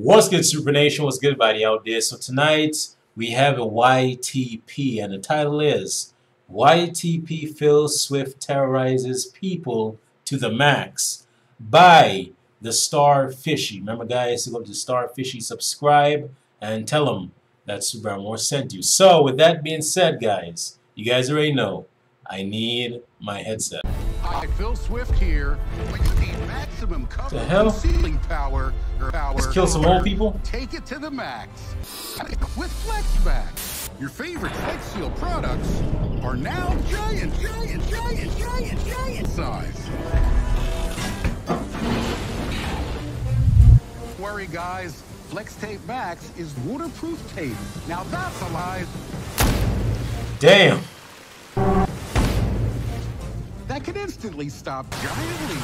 What's good, Super Nation? What's good, buddy out there? So tonight we have a YTP, and the title is YTP Phil Swift Terrorizes People to the Max by the Star Fishy. Remember, guys, to go to Star Fishy, subscribe, and tell them that Super Barrymore sent you. So, with that being said, guys, you guys already know I need my headset. Hi, Phil Swift here. When you need maximum cover The hell? sealing power, or power Let's kill some old people. Take it to the max with FlexMax. Your favorite Flex Seal products are now giant, giant, giant, giant, giant size. Don't worry, guys. Flex Tape Max is waterproof tape. Now that's a lie. Damn. Instantly stop giant.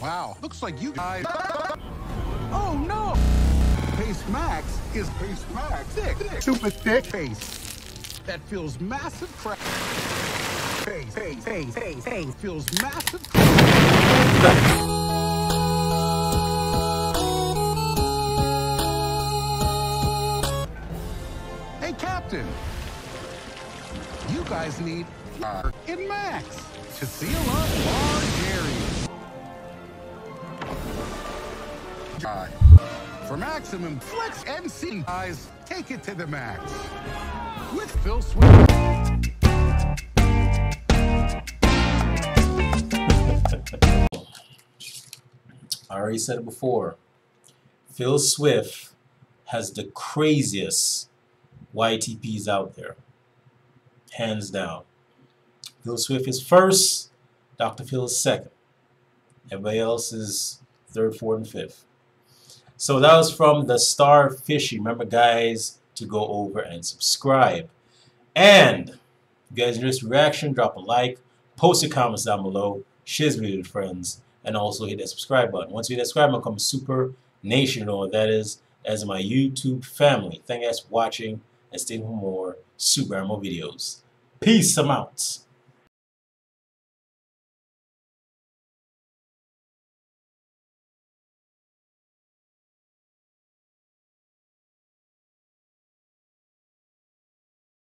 Wow, looks like you. Oh no! Paste Max is Paste Max thick, thick, super thick paste that feels massive. Paste, paste, paste, paste, paste feels massive. Hey, Captain. You guys need in Max to seal up large areas. For maximum flex and guys, take it to the max. With Phil Swift. I already said it before. Phil Swift has the craziest YTPs out there. Hands down. Phil Swift is first, Dr. Phil is second. Everybody else is third, fourth, and fifth. So that was from the Star Fishy. Remember, guys, to go over and subscribe. And you guys enjoyed this reaction, drop a like, post your comments down below, share this video with friends, and also hit that subscribe button. Once you hit that subscribe button, become Super Nation. What that is? As my YouTube family. Thank you guys for watching, and stay for more Super Animal videos. Peace. I'm out.